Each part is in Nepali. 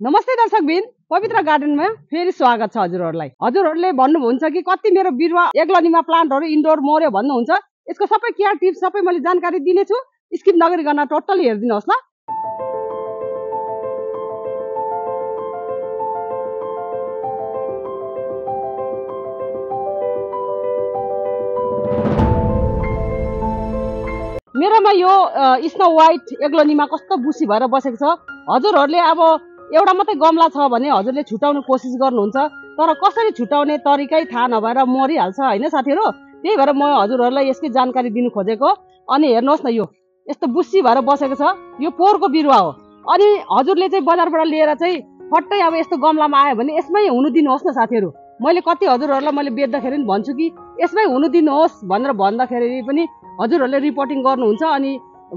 नमस्ते दर्शकबिन पवित्र गार्डनमा फेरि स्वागत छ हजुरहरूलाई। हजुरहरूले भन्नुहुन्छ कि कति मेरो बिरुवा एग्लोनिमा प्लान्टहरू इन्डोर मर्यो भन्नुहुन्छ। यसको सबै केयर टिप्स सबै मैले जानकारी दिनेछु। स्किप नगरिकन टोटली हेरिदिनुहोस् ल। मेरोमा यो स्नो वाइट एग्लोनिमा कस्तो बुसी भएर बसेको छ? हजुरहरूले अब एउटा मात्रै गमला छ भने हजुरले छुट्याउने कोसिस गर्नुहुन्छ तर कसरी छुट्याउने तरिकै थाहा नभएर मरिहाल्छ होइन साथीहरू? त्यही भएर म हजुरहरूलाई यसकै जानकारी दिनु खोजेको। अनि हेर्नुहोस् न यो यस्तो बुसी भएर बसेको छ। यो पोहोरको बिरुवा हो। अनि हजुरले चाहिँ बजारबाट लिएर चाहिँ फट्टै अब यस्तो गमलामा आयो भने यसमै हुनु दिनुहोस् न साथीहरू। मैले कति हजुरहरूलाई मैले बेच्दाखेरि पनि भन्छु कि यसमै हुनु दिनुहोस् भनेर भन्दाखेरि पनि हजुरहरूले रिपोर्टिङ गर्नुहुन्छ अनि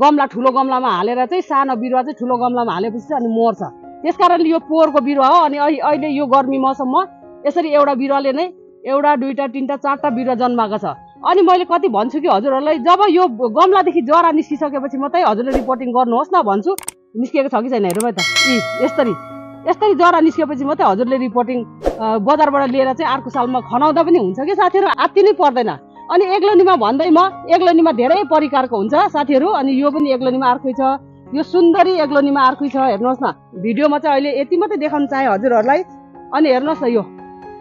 गमला ठुलो गमलामा हालेर चाहिँ सानो बिरुवा चाहिँ ठुलो गमलामा हालेपछि चाहिँ अनि मर्छ। त्यस कारणले यो पोहोरको बिरुवा हो। अनि अहिले यो गर्मी मौसममा यसरी एउटा बिरुवाले नै एउटा दुईवटा तिनवटा चारवटा बिरुवा जन्माएको छ। अनि मैले कति भन्छु कि हजुरहरूलाई जब यो गमलादेखि जरा निस्किसकेपछि मात्रै हजुरले रिपोर्टिङ गर्नुहोस् न भन्छु। निस्किएको छ कि छैन हेरौँ है त। यी यस्तरी। यस्तरी जरा निस्केपछि मात्रै हजुरले रिपोर्टिङ बजारबाट लिएर चाहिँ अर्को सालमा खनाउँदा पनि हुन्छ कि साथीहरू? आत्ति नै पर्दैन। अनि एग्लोनीमा भन्दैमा एग्लोनीमा धेरै परिकारको हुन्छ साथीहरू। अनि यो पनि एग्लोनीमा अर्कै छ। यो सुन्दरी एग्लोनीमा अर्कै छ हेर्नुहोस् न। भिडियोमा चाहिँ अहिले यति मात्रै देखाउनु चाहे हजुरहरूलाई। अनि हेर्नुहोस् न यो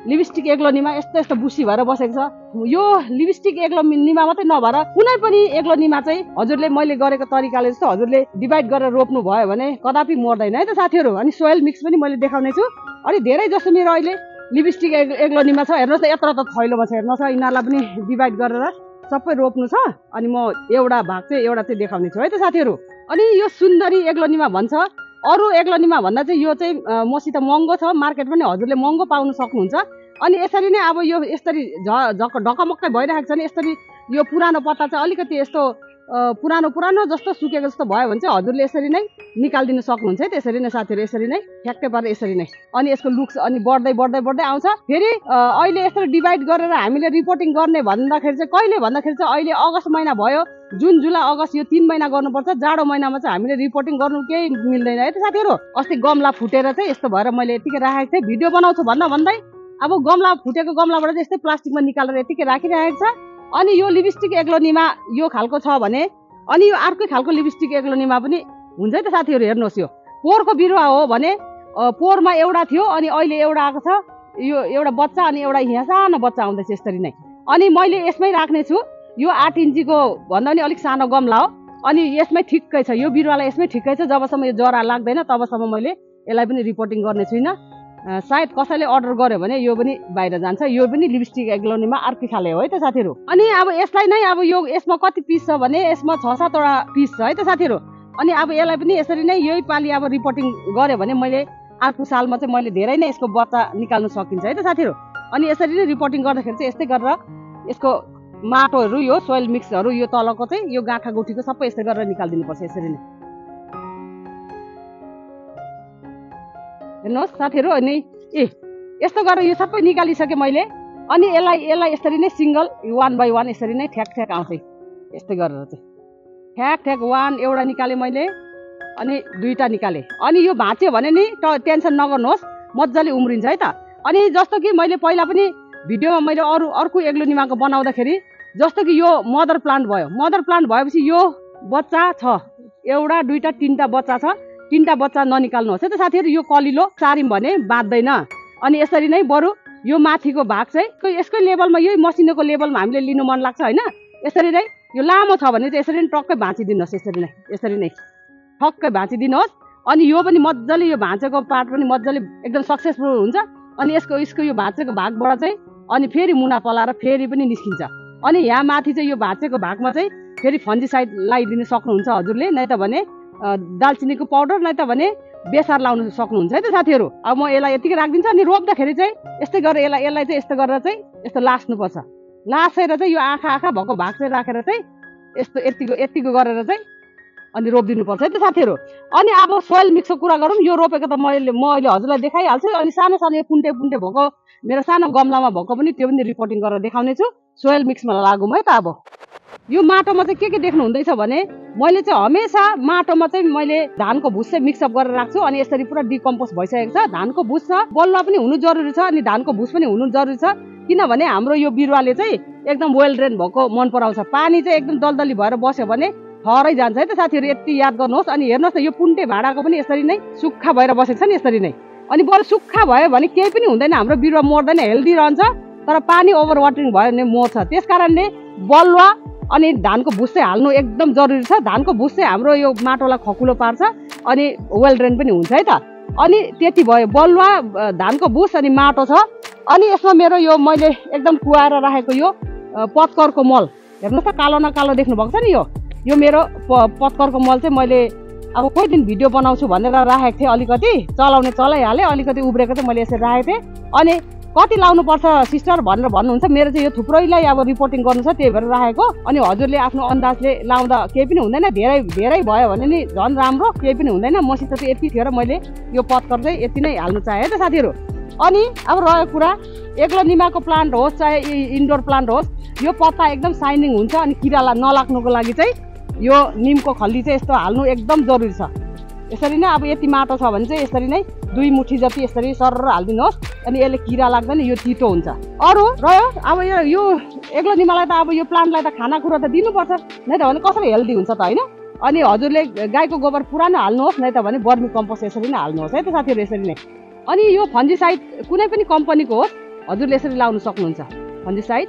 लिपस्टिक एग्लोनीमा यस्तो यस्तो बुसी भएर बसेको छ। यो लिपस्टिक एग्लोनिमा मात्रै नभएर कुनै पनि एग्लोनीमा चाहिँ हजुरले मैले गरेको तरिकाले जस्तो हजुरले डिभाइड गरेर रोप्नु भयो भने कदापि मर्दैन। है त साथीहरू? अनि सोयल मिक्स पनि मैले देखाउने छु। अनि धेरै जस्तो मेरो अहिले लिपस्टिक एग एग्लोनीमा छ। हेर्नुहोस् न यत्र त थैलोमा छ। हेर्नुहोस् यिनीहरूलाई पनि डिभाइड गरेर सबै रोप्नु छ। अनि म एउटा भाग चाहिँ एउटा चाहिँ देखाउने छु। है त साथीहरू? अनि यो सुन्दरी एग्लोनीमा भन्छ अरू एग्लोनीमा भन्दा चाहिँ यो चाहिँ मसित महँगो छ मार्केट पनि हजुरले महँगो पाउनु सक्नुहुन्छ। अनि यसरी नै अब यो यसरी झ झक ढकमक्कै भइरहेको छ नि यसरी यो पुरानो पत्ता चाहिँ अलिकति यस्तो पुरानो पुरानो जस्तो सुकेको जस्तो भयो भने चाहिँ हजुरले यसरी नै निकालिदिनु सक्नुहुन्छ है त्यसरी नै साथीहरू यसरी नै ठ्याक्कै पारेर यसरी नै। अनि यसको लुक्स अनि बढ्दै बढ्दै बढ्दै आउँछ। फेरि अहिले यसरी डिभाइड गरेर हामीले रिपोर्टिङ गर्ने भन्दाखेरि चाहिँ कहिले भन्दाखेरि चाहिँ अहिले अगस्त महिना भयो जुन जुलाई अगस्त यो तिन महिना गर्नुपर्छ। जाडो महिनामा चाहिँ हामीले रिपोर्टिङ गर्नु केही मिल्दैन। है त साथीहरू अस्ति गमला फुटेर चाहिँ यस्तो भएर मैले यतिकै राखेको थिएँ। भिडियो बनाउँछु भन्दा भन्दै अब गमला फुटेको गमलाबाट चाहिँ यस्तै प्लास्टिकमा निकालेर यतिकै राखिरहेको छ। अनि यो लिपस्टिक एग्लोनीमा यो खालको छ भने अनि यो अर्कै खालको लिपस्टिक एग्लोनीमा पनि हुन्छ है त साथीहरू हेर्नुहोस् यो। पोहोरको बिरुवा हो भने पोहोरमा एउटा थियो अनि अहिले एउटा आएको छ। यो एउटा बच्चा अनि एउटा यहाँ सानो बच्चा आउँदैछ यसरी नै। अनि मैले यसमै राख्ने छु। यो आठ इन्चीको भन्दा पनि अलिक सानो गमला हो। अनि यसमै ठिक्कै छ। यो बिरुवालाई यसमै ठिक्कै छ। जबसम्म यो जरा लाग्दैन तबसम्म मैले यसलाई पनि रिपोर्टिङ गर्ने छुइनँ। सायद कसैले अर्डर गर्यो भने यो पनि बाहिर जान्छ। यो पनि लिपस्टिक एग्लोनीमा अर्कै खाले हो है त साथीहरू? अनि अब यसलाई नै अब यो यसमा कति पिस छ भने यसमा छ सातवटा पिस छ है त साथीहरू? अनि अब यसलाई पनि यसरी नै यही पालि अब रिपोर्टिङ गऱ्यो भने मैले अर्को सालमा चाहिँ मैले धेरै नै यसको बच्चा निकाल्नु सकिन्छ है त साथीहरू? अनि यसरी नै रिपोर्टिङ गर्दाखेरि चाहिँ यस्तै गरेर यसको माटोहरू यो सोइल मिक्सहरू यो तलको चाहिँ यो गाँठा गुठीको सबै यस्तै गरेर निकालिदिनुपर्छ यसरी नै। हेर्नुहोस् साथीहरू अनि ए यस्तो गरेर यो सबै निकालिसकेँ मैले। अनि यसलाई यसलाई यसरी नै सिङ्गल वान बाई वान यसरी नै ठ्याक ठ्याक आउँछ यस्तै गरेर चाहिँ। ठ्याक ठ्याक वान एउटा निकालेँ मैले अनि दुईवटा निकालेँ। अनि यो भाँच्यो भने नि त टेन्सन नगर्नुहोस् मजाले उम्रिन्छ है त। अनि जस्तो कि मैले पहिला पनि भिडियोमा मैले अरू अर्को एग्लो निमाको बनाउँदाखेरि जस्तो कि यो मदर प्लान्ट भयो। मदर प्लान्ट भएपछि यो बच्चा छ। एउटा दुईवटा तिनवटा बच्चा छ। तिनवटा बच्चा ननिकाल्नुहोस् है त साथीहरू यो कलिलो सारिम भने बाँच्दैन। अनि यसरी नै बरु यो माथिको भाग चाहिँ यसकै लेभलमा यही मसिनोको लेभलमा हामीले लिनु मन लाग्छ होइन? यसरी नै यो लामो छ भने चाहिँ यसरी नै टक्कै भाँचिदिनुहोस् यसरी नै यसरी नै। ठक्कै भाँचिदिनुहोस्। अनि यो पनि मजाले यो भाँचेको पार्ट पनि मजाले एकदम सक्सेसफुल हुन्छ। अनि यसको यसको यो भाँचेको भागबाट चाहिँ अनि फेरि मुना पलाएर फेरि पनि निस्किन्छ। अनि यहाँ माथि चाहिँ यो भाँचेको भागमा चाहिँ फेरि फन्जी साइड लगाइदिनु सक्नुहुन्छ हजुरले नै त भने दालचिनीको पाउडर नै त भने बेसार लाउनु सक्नुहुन्छ है त साथीहरू। अब म यसलाई यतिकै राखिदिन्छु अनि रोप्दाखेरि चाहिँ यस्तै गरेर यसलाई यसलाई चाहिँ यस्तो गरेर चाहिँ यस्तो लास्नुपर्छ। लासेर चाहिँ यो आँखा आँखा भएको भाग चाहिँ राखेर चाहिँ यस्तो यतिको यतिको गरेर चाहिँ अनि रोपिदिनुपर्छ है त साथीहरू। अनि अब सोइल मिक्सको कुरा गरौँ यो रोपेको त मैले म अहिले हजुरलाई देखाइहाल्छु अनि सानो सानो यो पुन्टे पुन्टे भएको मेरो सानो गमलामा भएको पनि त्यो पनि रिपोर्टिङ गरेर देखाउने छु। सोइल मिक्समा लागौँ है त अब। यो माटोमा चाहिँ के के देख्नु हुँदैछ भने मैले चाहिँ हमेसा माटोमा चाहिँ मैले धानको भुस चाहिँ मिक्सअप गरेर राख्छु अनि यसरी पुरा डिकम्पोज भइसकेको छ। धानको भुस छ बलुवा पनि हुनु जरुरी छ अनि धानको भुस पनि हुनु जरुरी छ। किनभने हाम्रो यो बिरुवाले चाहिँ एकदम वेल ड्रेन भएको मन पराउँछ। पानी चाहिँ एकदम दलदली भएर बस्यो भने ठहरै जान्छ है त साथीहरू यति याद गर्नुहोस् अनि हेर्नुहोस् न यो पुन्टे भाँडाको पनि यसरी नै सुक्खा भएर बसेको छ नि यसरी नै। अनि बरु सुक्खा भयो भने केही पनि हुँदैन हाम्रो बिरुवा मर्दैन हेल्दी रहन्छ। तर पानी ओभर वाटरिङ भयो भने मर्छ। त्यस कारणले बलुवा अनि धानको भुस चाहिँ हाल्नु एकदम जरुरी छ। धानको भुस चाहिँ हाम्रो यो माटोलाई खकुलो पार्छ अनि वेल ड्रेन पनि हुन्छ है त। अनि त्यति भयो बलुवा धानको भुस अनि माटो छ। अनि यसमा मेरो यो मैले एकदम कुहाएर राखेको यो पत्करको मल। हेर्नुहोस् त कालो न कालो देख्नु भएको छ नि यो। यो मेरो प पत्करको मल चाहिँ मैले अब कोही दिन भिडियो बनाउँछु भनेर राखेको थिएँ अलिकति। चलाउने चलाइहालेँ अलिकति उब्रेको चाहिँ मैले यसरी राखेको थिएँ। अनि कति लाउनुपर्छ सिस्टर भनेर भन्नुहुन्छ मेरो चाहिँ यो थुप्रोलाई अब रिपोर्टिङ गर्नु छ त्यही भएर राखेको। अनि हजुरले आफ्नो अन्दाजले लाउँदा केही पनि हुँदैन धेरै धेरै भयो भने नि झन् राम्रो केही पनि हुँदैन। मसित चाहिँ यति थियो र मैले यो पत्कर चाहिँ यति नै हाल्नु चाहेँ है त साथीहरू? अनि अब रह्यो कुरा एक्लो निमाको प्लान्ट होस् चाहे इन्डोर प्लान्ट होस् यो पत्ता एकदम साइनिङ हुन्छ अनि किरालाई नलाग्नुको लागि चाहिँ यो निमको खल्ली चाहिँ यस्तो हाल्नु एकदम जरुरी छ। यसरी नै अब यति माटो छ भने चाहिँ यसरी नै दुई मुठी जति यसरी सर हालिदिनुहोस्। अनि यसले किरा लाग्दैन यो तितो हुन्छ। अरू रह्यो अब यो यो एक्लो निमालाई त अब यो प्लान्टलाई त खानाकुरा त दिनुपर्छ। नै त भने कसरी हेल्दी हुन्छ त होइन? अनि हजुरले गाईको गोबर पुरानो हाल्नुहोस् नै त भने बर्मी कम्पोस्ट यसरी नै हाल्नुहोस् है त साथीहरू यसरी नै। अनि यो फन्जिसाइड कुनै पनि कम्पनीको होस् हजुरले यसरी लाउनु सक्नुहुन्छ। फन्जिसाइड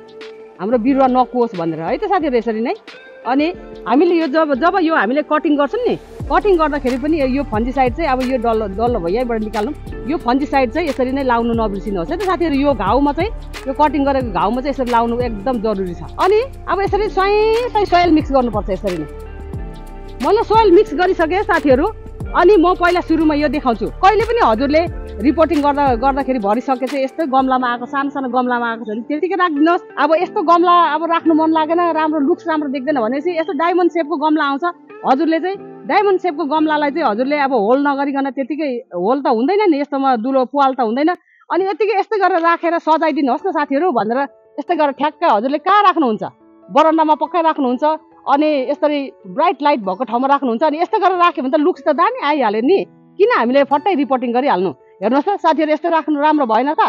हाम्रो बिरुवा नकुहोस् भनेर है त साथीहरू यसरी नै। अनि हामीले यो जब जब यो हामीले कटिङ गर्छौँ नि कटिङ गर्दाखेरि पनि यो फन्जिसाइड चाहिँ अब यो डल्लो डल्लो भयो यहीँबाट निकाल्नु। यो फन्जिसाइड चाहिँ यसरी नै लाउनु नबिर्सिनुहोस् है। त साथीहरू यो घाउमा चाहिँ यो कटिङ गरेको घाउमा चाहिँ यसरी लाउनु एकदम जरुरी छ। अनि अब यसरी स्वयं चाहिँ सोइल मिक्स गर्नुपर्छ यसरी नै। मैले सोइल मिक्स गरिसकेँ साथीहरू। अनि म पहिला सुरुमा यो देखाउँछु। कहिले पनि हजुरले रिपोर्टिङ गर्दा गर्दाखेरि भरिसकेपछि यस्तै गमलामा आएको सानो सानो गमलामा आएको छ भने त्यतिकै राखिदिनुहोस्। अब यस्तो गमला अब राख्नु मन लागेन राम्रो लुक्स राम्रो देख्दैन भनेपछि यस्तो डायमन्ड सेपको गमला आउँछ। हजुरले चाहिँ डायमन्ड सेपको गमलालाई चाहिँ हजुरले अब होल नगरिकन त्यतिकै होल त हुँदैन नि यस्तोमा दुलो पुवाल त हुँदैन। अनि यतिकै यस्तै गरेर राखेर सजाइदिनुहोस् न साथीहरू भनेर यस्तै गरेर ठ्याक्कै हजुरले कहाँ राख्नुहुन्छ? बरन्डामा पक्कै राख्नुहुन्छ। अनि यसरी ब्राइट लाइट भएको ठाउँमा राख्नुहुन्छ अनि यस्तो गरेर राख्यो भने त लुक्स त दामी आइहाल्यो नि। किन हामीले फट्टै रिपोर्टिङ गरिहाल्नु? हेर्नुहोस् त साथीहरू यस्तो राख्नु राम्रो भएन त।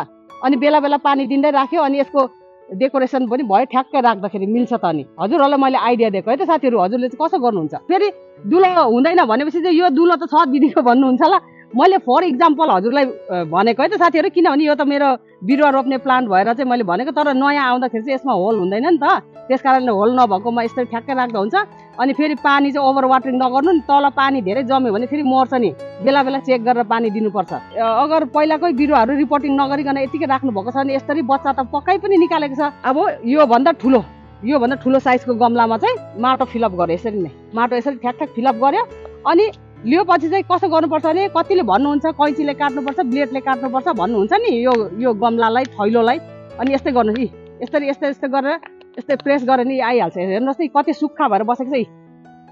अनि बेला बेला पानी दिँदै राख्यो अनि यसको डेकोरेसन पनि भयो ठ्याक्कै राख्दाखेरि मिल्छ त अनि हजुरहरूलाई मैले आइडिया दिएको। है त साथीहरू हजुरले चाहिँ कसो गर्नुहुन्छ? फेरि दुलो हुँदैन भनेपछि चाहिँ यो दुलो त छ दिदीको भन्नुहुन्छ होला। मैले फर इक्जाम्पल हजुरलाई भनेको है त साथीहरू किनभने यो त मेरो बिरुवा रोप्ने प्लान्ट भएर चाहिँ मैले भनेको तर नयाँ आउँदाखेरि चाहिँ यसमा होल हुँदैन नि त। त्यस कारणले होल नभएकोमा यस्तै ठ्याक्कै राख्दा हुन्छ। अनि फेरि पानी चाहिँ ओभर वाटरिङ नगर्नु नि तल पानी धेरै जम्यो भने फेरि मर्छ नि। बेला बेला चेक गरेर पानी दिनुपर्छ। अगर पहिलाकै बिरुवाहरू रिपोर्टिङ नगरिकन यतिकै राख्नु भएको छ भने यसरी बच्चा त पक्कै पनि निकालेको छ। अब योभन्दा ठुलो योभन्दा ठुलो साइजको गमलामा चाहिँ माटो फिलअप गर्यो यसरी नै। माटो यसरी ठ्याक ठ्याक फिलअप गर्यो। अनि लियोपछि चाहिँ कसो गर्नुपर्छ भने कतिले भन्नुहुन्छ कैँचीले काट्नुपर्छ ब्लेडले काट्नुपर्छ भन्नुहुन्छ नि यो यो गमलालाई थैलोलाई। अनि यस्तै गर्नु यी यसरी यस्तै यस्तै गरेर यस्तै प्रेस गरेर नि आइहाल्छ। हेर्नुहोस् न कति सुक्खा भएर बसेको छ यी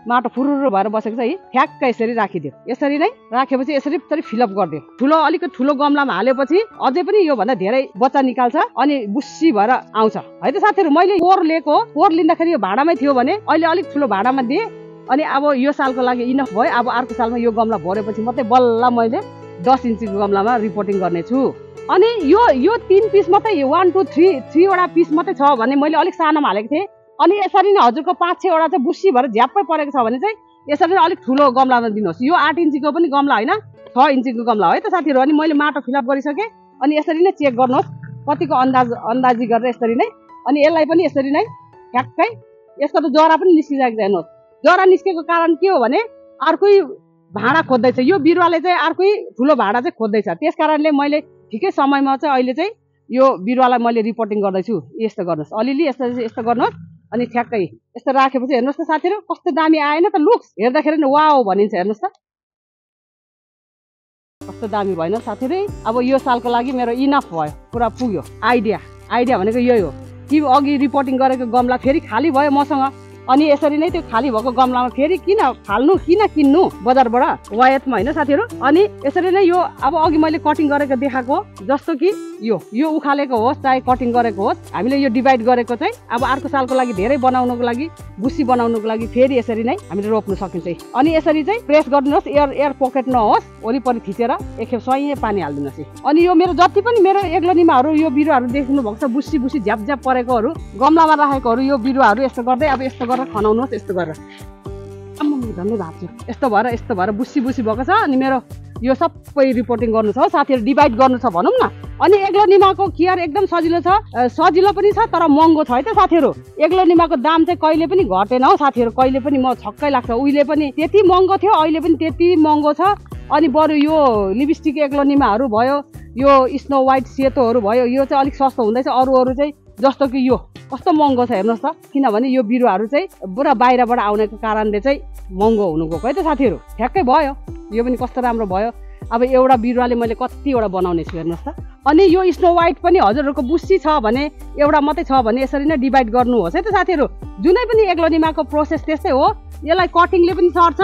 माटो फुरुरु भएर बसेको छ है ठ्याक्क यसरी राखिदियो। यसरी नै राखेपछि यसरी यसरी फिलअप गरिदियो। ठुलो अलिकति ठुलो गमलामा हालेपछि अझै पनि योभन्दा धेरै बच्चा निकाल्छ अनि बुस्सी भएर आउँछ। है त साथीहरू मैले कोर लिएको कोर लिँदाखेरि यो भाँडामै थियो भने अहिले अलिक ठुलो भाँडामा दिएँ। अनि अब यो सालको लागि इनफ भयो। अब अर्को सालमा यो गमला भरेपछि मात्रै बल्ल मैले दस इन्चीको गमलामा रिपोर्टिङ गर्नेछु। अनि यो यो तिन पिस मात्रै वान टू थ्री थ्रीवटा पिस मात्रै छ भने मैले अलिक सानोमा हालेको थिएँ। अनि यसरी नै हजुरको पाँच छवटा चाहिँ बुस्सी भएर झ्याप्पै परेको छ भने चाहिँ यसरी नै अलिक ठुलो गमलामा दिनुहोस्। यो आठ इन्चीको पनि गमला होइन छ इन्चीको गमला हो त साथीहरू। अनि मैले माटो फिलअप गरिसकेँ। अनि यसरी नै चेक गर्नुहोस् कतिको अन्दाज अन्दाजी गरेर यसरी नै। अनि यसलाई पनि यसरी नै ठ्याक्कै यसको त जरा पनि निस्किरहेको हेर्नुहोस् जरा निस्केको कारण के हो भने अर्कै भाँडा खोज्दैछ। यो बिरुवाले चाहिँ अर्कै ठुलो भाँडा चाहिँ खोज्दैछ। त्यस कारणले मैले ठिकै समयमा चाहिँ अहिले चाहिँ यो बिरुवालाई मैले रिपोर्टिङ गर्दैछु। यस्तो गर्नुहोस्। अलिअलि यस्तो यस्तो गर्नुहोस् अनि ठ्याक्कै यस्तो राखेपछि हेर्नुहोस् त साथीहरू कस्तो दामी आएन त लुक्स हेर्दाखेरि नि वाओ भनिन्छ। हेर्नुहोस् त। कस्तो दामी भएन साथीहरू। अब यो सालको लागि मेरो इनफ भयो। पुरा पुग्यो। आइडिया आइडिया भनेको यही हो कि अघि रिपोर्टिङ गरेको गमला फेरि खाली भयो मसँग। अनि यसरी नै त्यो खाली भएको गमलामा फेरि किन फाल्नु किन किन्नु बजारबाट? वायतमा होइन साथीहरू? अनि यसरी नै यो अब अघि मैले कटिङ गरेको देखाएको जस्तो कि यो यो उखालेको होस् चाहे कटिङ गरेको होस् हामीले यो डिभाइड गरेको चाहिँ अब अर्को सालको लागि धेरै बनाउनको लागि बुसी बनाउनुको लागि फेरि यसरी नै हामीले रोप्न सकिन्छ। अनि यसरी चाहिँ प्रेस गरिदिनुहोस् एयर एयर पकेट नहोस् वरिपरि थिचेर एकखेप स्वयं पानी हालिदिनुहोस्। अनि यो मेरो जति पनि मेरो एक्लो निमाहरू यो बिरुवाहरू देख्नु भएको छ बुसी बुसी झ्याप झ्याप परेकोहरू गमलामा राखेकोहरू यो बिरुवाहरू यस्तो गर्दै अब यस्तो गरेर खनाउनुहोस् यस्तो गरेर आम्मामा, झन्डै भएको यस्तो भएर यस्तो भएर बुसी बुसी भएको छ। अनि मेरो यो सबै रिपोर्टिङ गर्नु छ साथीहरू डिभाइड गर्नु छ भनौँ न। अनि एक्लो निमाको केयर एकदम सजिलो छ। सजिलो पनि छ तर महँगो छ है त साथीहरू। एक्लो निमाको दाम चाहिँ कहिले पनि घटेन हौ साथीहरू। कहिले पनि म छक्कै लाग्छ। उहिले पनि त्यति महँगो थियो अहिले पनि त्यति महँगो छ। अनि बरु यो लिपस्टिक एक्लो निमाहरू भयो यो स्नो वाइट सेतोहरू भयो यो चाहिँ अलिक सस्तो हुँदैछ। अरू अरू चाहिँ जस्तो कि यो। कस्तो महँगो छ हेर्नुहोस् त। किनभने यो बिरुवाहरू चाहिँ पुरा बाहिरबाट आउनेको कारणले चाहिँ महँगो हुनु गएको। है त साथीहरू? ठ्याक्कै भयो। यो पनि कस्तो राम्रो भयो। अब एउटा बिरुवाले मैले कतिवटा बनाउने छु हेर्नुहोस् त। अनि यो स्नो वाइट पनि हजुरहरूको बुस्सी छ भने एउटा मात्रै छ भने यसरी नै डिभाइड गर्नुहोस्। है त साथीहरू? जुनै पनि एक्लोनिमाको प्रोसेस त्यस्तै हो। यसलाई कटिङले पनि सर्छ।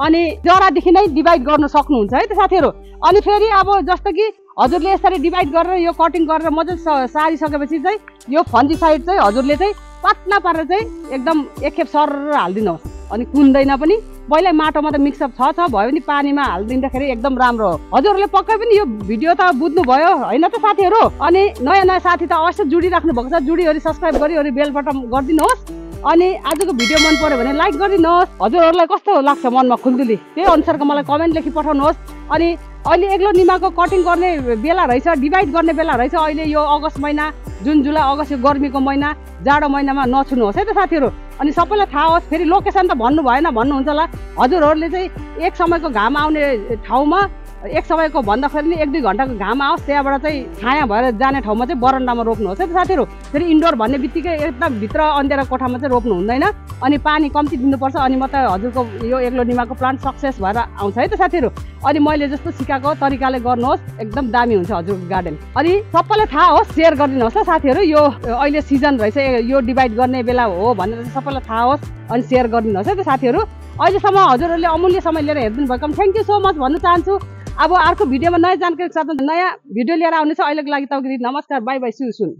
अनि जरादेखि नै डिभाइड गर्नु सक्नुहुन्छ है त साथीहरू। अनि फेरि अब जस्तो कि हजुरले यसरी डिभाइड गरेर यो कटिङ गरेर मजाले सारिसकेपछि चाहिँ यो फन्जी साइड चाहिँ हजुरले चाहिँ पातला पारेर चाहिँ एकदम एकखेप सर हालिदिनुहोस्। अनि कुन्दैन पनि। पहिल्यै माटोमा त मिक्सअप छ छ भयो भने पानीमा हालिदिँदाखेरि एकदम राम्रो हो। हजुरहरूले पक्कै पनि यो भिडियो त बुझ्नुभयो होइन त साथीहरू? अनि नयाँ नयाँ साथी त अवश्य जुडिराख्नु भएको छ। जुडिवरि सब्सक्राइब गरिवरि बेल बटन गरिदिनुहोस्। अनि आजको भिडियो मन पर्यो भने लाइक गरिदिनुहोस्। हजुरहरूलाई कस्तो लाग्छ मनमा खुल्दुली त्यही अनुसारको मलाई कमेन्ट लेखी पठाउनुहोस्। अनि अहिले एक्लो निमाको कटिङ गर्ने बेला रहेछ डिभाइड गर्ने बेला रहेछ। अहिले यो अगस्त महिना जुन जुलाई अगस्त यो गर्मीको महिना जाडो महिनामा नछुनुहोस्। है त साथीहरू? अनि सबैलाई थाहा होस् फेरि लोकेसन त भन्नु भएन भन्नुहुन्छ होला। हजुरहरूले चाहिँ एक समयको घाम आउने ठाउँमा एक समयको भन्दाखेरि नि एक दुई घन्टाको घाम आओस् त्यहाँबाट चाहिँ छाया भएर जाने ठाउँमा चाहिँ बरन्डामा रोप्नुहोस् है त साथीहरू फेरि इन्डोर भन्ने बित्तिकै एकदम भित्र अन्धेरा कोठामा चाहिँ रोप्नु हुँदैन। अनि पानी कम्ती दिनुपर्छ अनि मात्रै हजुरको यो एक्लो निमाको प्लान्ट सक्सेस भएर आउँछ है त साथीहरू। अनि मैले जस्तो सिकाएको तरिकाले गर्नुहोस् एकदम दामी हुन्छ हजुरको गार्डन अनि सबैलाई थाहा होस् सेयर गरिदिनुहोस् ल साथीहरू यो अहिले सिजन रहेछ यो डिभाइड गर्ने बेला हो भनेर सबैलाई थाहा होस् अनि सेयर गरिदिनुहोस् है त साथीहरू। अहिलेसम्म हजुरहरूले अमूल्य समय लिएर हेरिदिनु भएको थ्याङ्क यू सो मच भन्न चाहन्छु। अब अर्को भिडियोमा नयाँ जानकारी साथ नयाँ भिडियो लिएर आउनेछ। अहिलेको लागि तपाईँको नमस्कार। Bye bye. सुन।